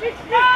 Let's go!